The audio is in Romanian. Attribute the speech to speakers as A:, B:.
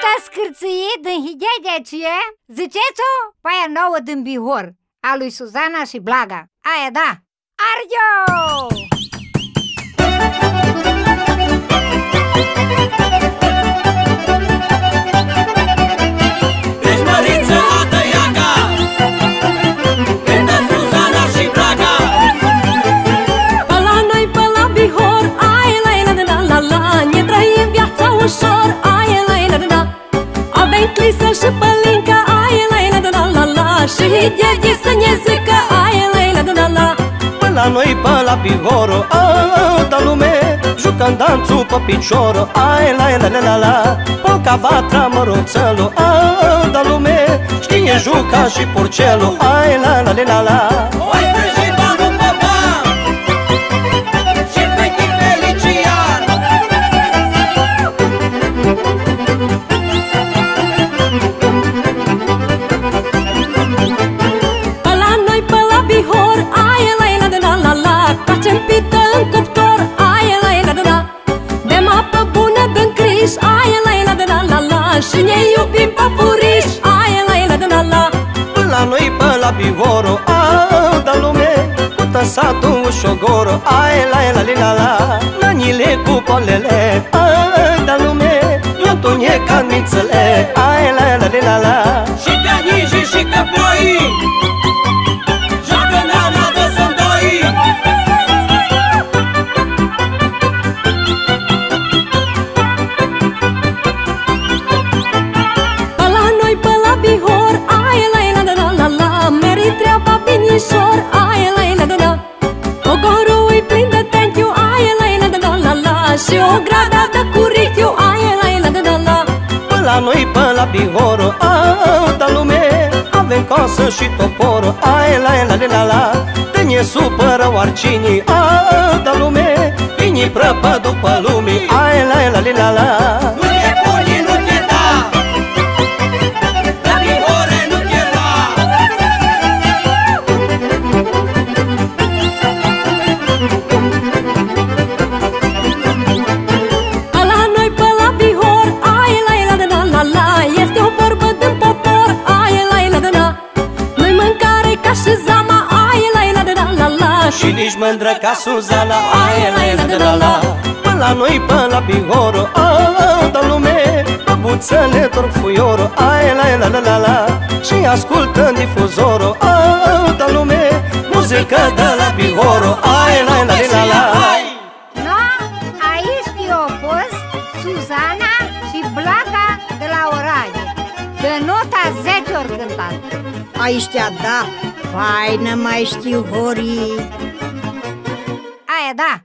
A: te-a scârțâit din Higheghea ce? Ziceți-o? Paia nouă din Bihor, a lui Suzana și Blaga. Aia da! Argio!
B: Avem clisă și pălinca Ai la la la la la Și hideghi să ne zică Ai la la la la
C: Pe la noi, pe la Bihoro Altă lume Jucăm danțul pe piciorul Ai la la la la la Polca, vatra, măruțelul Altă lume Știe juca și purcelul Ai la la la la la
D: Oi Și
B: ne iubim pe furiș Ai la la la la la.
C: Pe la noi, pe la Bihoro Altă lume Cu tăsatul ușogoro Ai la la la la la Nanile cu polele Altă lume Eu tu ne canițele Ai la la la la la
D: Și
B: o grada de curichiu Ai la la la la la.
C: Pe la noi, pe la Bihoro Altă lume Avem casă și topor Ai la la la la la. Te ne supără oricine Altă lume Vini prăpă după lumii
B: Ai la la la la la
C: Și nici mândră ca Suzana Ai la la la la la. Pe la noi, pe la Bihoro Altă lume Pe buțele torc fuiorul. Ai la la la la la. Și ascultă în difuzorul Altă lume Muzică de la Bihoro Ai la la la la la.
D: Hai!
A: No, aici au fost Suzana și Blaga de la Oraie De nota 10 ori cântat
E: Aici da, faină mai știu horii
A: Aia da,